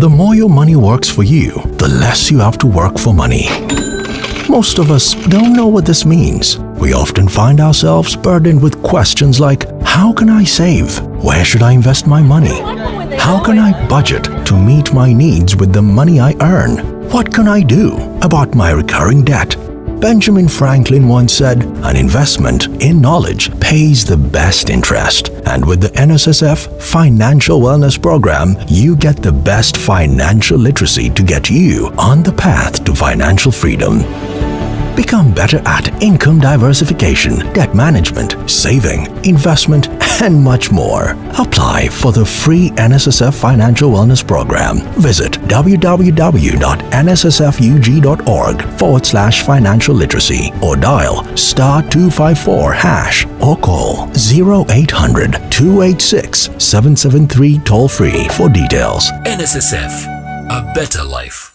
the more your money works for you, the less you have to work for money. Most of us don't know what this means. We often find ourselves burdened with questions like How can I save? Where should I invest my money? How can I budget to meet my needs with the money I earn? What can I do about my recurring debt? Benjamin Franklin once said, An investment in knowledge pays the best interest. And with the NSSF Financial Wellness Program, you get the best financial literacy to get you on the path to financial freedom. Become better at income diversification, debt management, saving, investment, and much more. Apply for the free NSSF Financial Wellness Program. Visit www.nssfug.org forward slash financial literacy or dial star 254 hash or call 0800 286 773 toll free for details. NSSF, a better life.